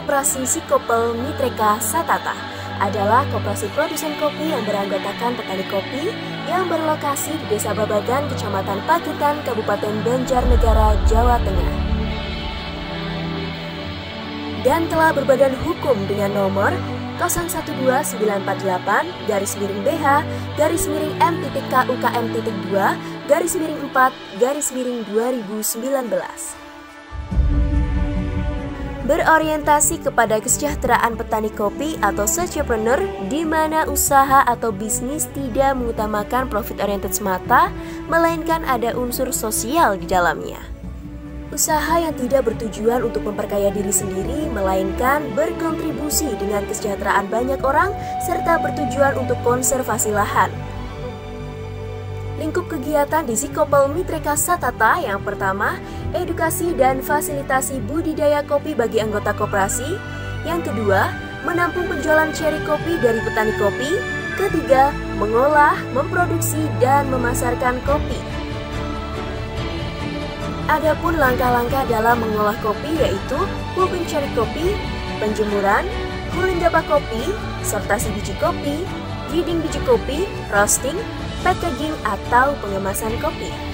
Koperasi Sikopel Mitreka Satata adalah koperasi produsen kopi yang beranggotakan petani kopi yang berlokasi di Desa Babagan, Kecamatan Pacitan, Kabupaten Banjarnegara, Jawa Tengah. Dan telah berbadan hukum dengan nomor 012948 garis miring BH garis miring M titik KUKM titik 2 garis miring 4 garis miring 2019 berorientasi kepada kesejahteraan petani kopi atau sociopreneur di mana usaha atau bisnis tidak mengutamakan profit oriented semata, melainkan ada unsur sosial di dalamnya. Usaha yang tidak bertujuan untuk memperkaya diri sendiri, melainkan berkontribusi dengan kesejahteraan banyak orang serta bertujuan untuk konservasi lahan. Lingkup kegiatan di Zikopel Mitreka Satata yang pertama, edukasi dan fasilitasi budidaya kopi bagi anggota koperasi. Yang kedua, menampung penjualan cherry kopi dari petani kopi. Ketiga, mengolah, memproduksi, dan memasarkan kopi. Adapun langkah-langkah dalam mengolah kopi yaitu pulping cherry kopi, penjemuran, cooling gabah kopi, sortasi biji kopi, breeding biji kopi, roasting, packaging atau pengemasan kopi.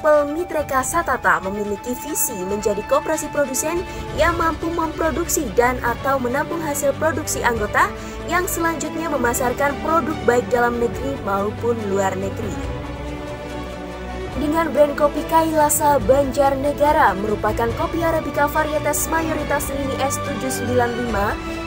Sikopel Mitreka Satata memiliki visi menjadi koperasi produsen yang mampu memproduksi dan atau menampung hasil produksi anggota yang selanjutnya memasarkan produk baik dalam negeri maupun luar negeri. Dengan brand kopi Kailasa Banjarnegara merupakan kopi Arabica varietas mayoritas lini S795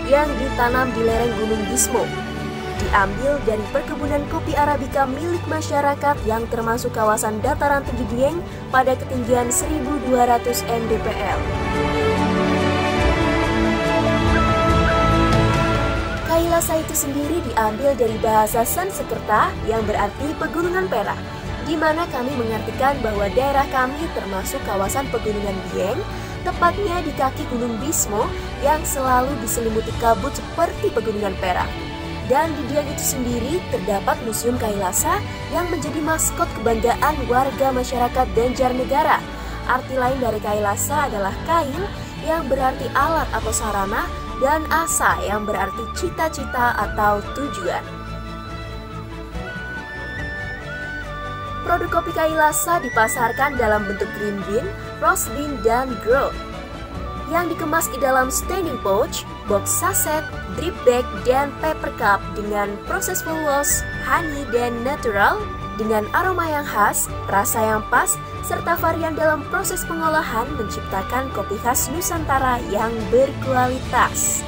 yang ditanam di lereng Gunung Bismo diambil dari perkebunan kopi Arabica milik masyarakat yang termasuk kawasan dataran tinggi Dieng pada ketinggian 1200 mdpl. Kailasa itu sendiri diambil dari bahasa Sanskerta yang berarti pegunungan perak, di mana kami mengartikan bahwa daerah kami termasuk kawasan pegunungan Dieng, tepatnya di kaki Gunung Bismo yang selalu diselimuti kabut seperti pegunungan perak. Dan di Dieng itu sendiri terdapat Museum Kailasa yang menjadi maskot kebanggaan warga masyarakat Banjarnegara. Arti lain dari Kailasa adalah kail yang berarti alat atau sarana dan asa yang berarti cita-cita atau tujuan. Produk kopi Kailasa dipasarkan dalam bentuk green bean, roast bean, dan grow yang dikemas di dalam standing pouch, box saset, drip bag, dan paper cup dengan proses full wash, honey, dan natural dengan aroma yang khas, rasa yang pas, serta varian dalam proses pengolahan menciptakan kopi khas Nusantara yang berkualitas.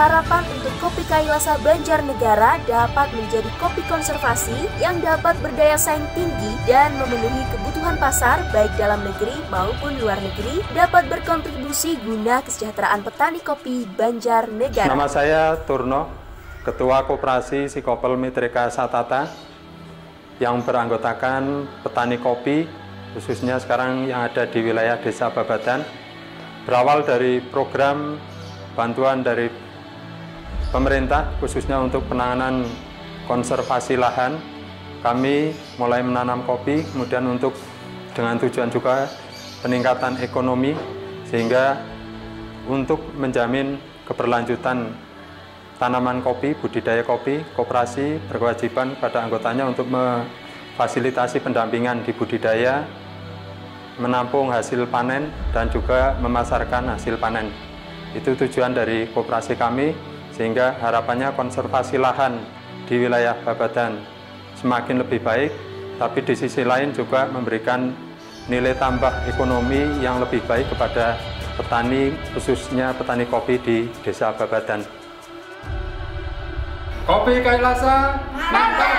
Harapan untuk kopi Kailasa Banjarnegara dapat menjadi kopi konservasi yang dapat berdaya saing tinggi dan memenuhi kebutuhan pasar baik dalam negeri maupun luar negeri dapat berkontribusi guna kesejahteraan petani kopi Banjarnegara. Nama saya Turno, Ketua Koperasi Sikopel Mitrika Satata yang beranggotakan petani kopi khususnya sekarang yang ada di wilayah Desa Babatan berawal dari program bantuan dari pemerintah khususnya untuk penanganan konservasi lahan kami mulai menanam kopi kemudian untuk dengan tujuan juga peningkatan ekonomi sehingga untuk menjamin keberlanjutan tanaman kopi, budidaya kopi, koperasi berkewajiban pada anggotanya untuk memfasilitasi pendampingan di budidaya menampung hasil panen dan juga memasarkan hasil panen. Itu tujuan dari koperasi kami, sehingga harapannya konservasi lahan di wilayah Babadan semakin lebih baik, tapi di sisi lain juga memberikan nilai tambah ekonomi yang lebih baik kepada petani, khususnya petani kopi di Desa Babadan. Kopi Kailasa, mantap!